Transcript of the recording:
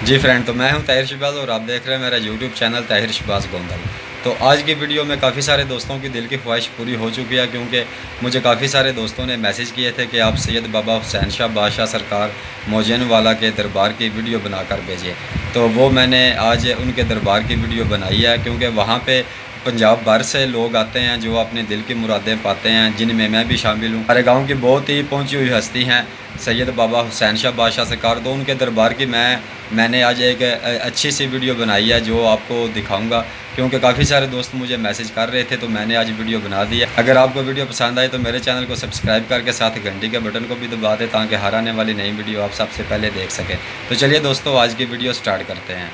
जी friend तो मैं हूँ ताहिर शबाज और आप देख रहे हैं मेरा यूट्यूब चैनल ताहिर शबाज गोंदल। तो आज की वीडियो में काफ़ी सारे दोस्तों की दिल की ख्वाहिश पूरी हो चुकी है क्योंकि मुझे काफ़ी सारे दोस्तों ने मैसेज किए थे कि आप सैयद बाबा हुसैन शाह बादशाह सरकार मोजन वाला के दरबार की वीडियो बनाकर भेजें। तो वो मैंने आज उनके दरबार की वीडियो बनाई है क्योंकि वहाँ पर पंजाब भर से लोग आते हैं, जो अपने दिल की मुरादें पाते हैं, जिनमें मैं भी शामिल हूँ। हमारे गाँव की बहुत ही पहुँची हुई हस्ती हैं, सैयद बाबा हुसैन शाह बादशाह से सरकार तो उनके दरबार की मैं, मैंने आज एक अच्छी सी वीडियो बनाई है, जो आपको दिखाऊँगा। क्योंकि काफ़ी सारे दोस्त मुझे मैसेज कर रहे थे तो मैंने आज वीडियो बना दी है। अगर आपको वीडियो पसंद आए तो मेरे चैनल को सब्सक्राइब करके साथ घंटी के बटन को भी दबा दें, ताकि हर आने वाली नई वीडियो आप सबसे पहले देख सकें। तो चलिए दोस्तों, आज की वीडियो स्टार्ट करते हैं।